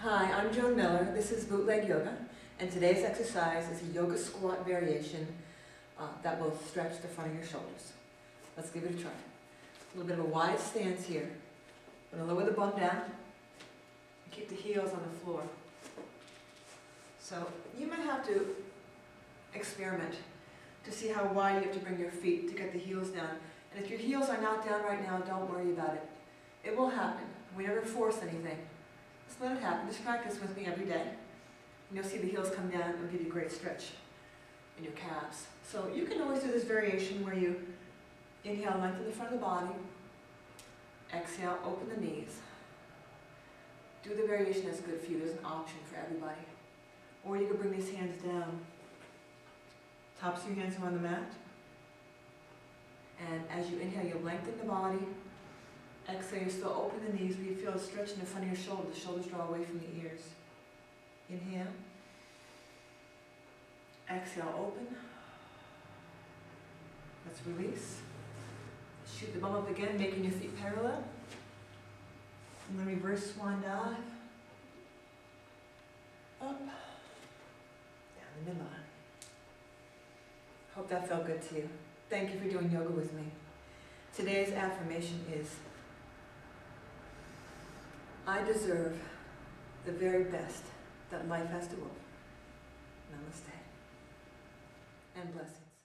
Hi, I'm Joan Miller. This is Bootleg Yoga, and today's exercise is a yoga squat variation uh, that will stretch the front of your shoulders. Let's give it a try. A little bit of a wide stance here. I'm going to lower the bum down and keep the heels on the floor. So you might have to experiment to see how wide you have to bring your feet to get the heels down. And if your heels are not down right now, don't worry about it. It will happen. We never force anything. Just let it happen. Just practice with me every day. And you'll see the heels come down and give you a great stretch in your calves. So you can always do this variation where you inhale, lengthen the front of the body. Exhale, open the knees. Do the variation that's good for you. There's an option for everybody. Or you can bring these hands down. Tops of your hands are on the mat. And as you inhale, you'll lengthen the body. Exhale, you still open the knees where you feel a stretch in the front of your shoulders. The shoulders draw away from the ears. Inhale. Exhale, open. Let's release. Shoot the bum up again, making your feet parallel. And then reverse swan dive. Up. Down the midline. Hope that felt good to you. Thank you for doing yoga with me. Today's affirmation is I deserve the very best that life has to offer. Namaste. And blessings.